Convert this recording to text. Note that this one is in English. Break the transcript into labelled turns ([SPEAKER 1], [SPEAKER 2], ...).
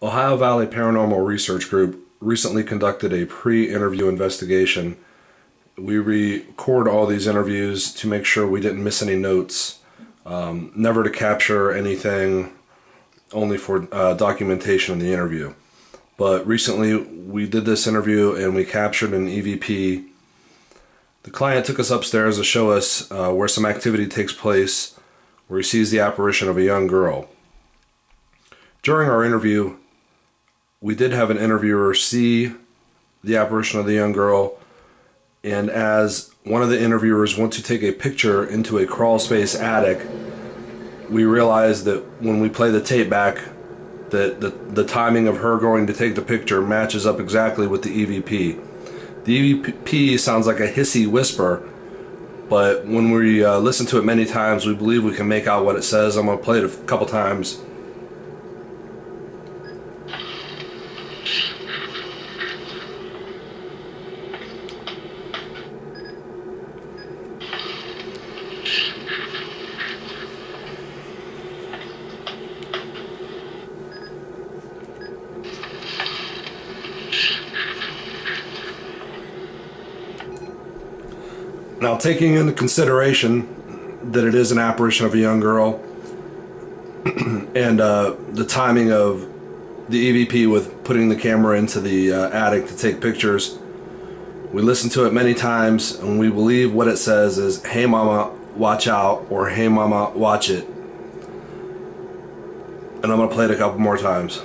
[SPEAKER 1] Ohio Valley Paranormal Research Group recently conducted a pre-interview investigation. We record all these interviews to make sure we didn't miss any notes, um, never to capture anything, only for uh, documentation in the interview. But recently we did this interview and we captured an EVP. The client took us upstairs to show us uh, where some activity takes place, where he sees the apparition of a young girl. During our interview, we did have an interviewer see the apparition of the young girl, and as one of the interviewers went to take a picture into a crawl space attic, we realized that when we play the tape back, that the, the timing of her going to take the picture matches up exactly with the EVP. The EVP sounds like a hissy whisper, but when we uh, listen to it many times, we believe we can make out what it says. I'm going to play it a couple times. Now, taking into consideration that it is an apparition of a young girl and uh, the timing of the EVP with putting the camera into the uh, attic to take pictures, we listen to it many times and we believe what it says is, Hey Mama, watch out, or Hey Mama, watch it. And I'm going to play it a couple more times.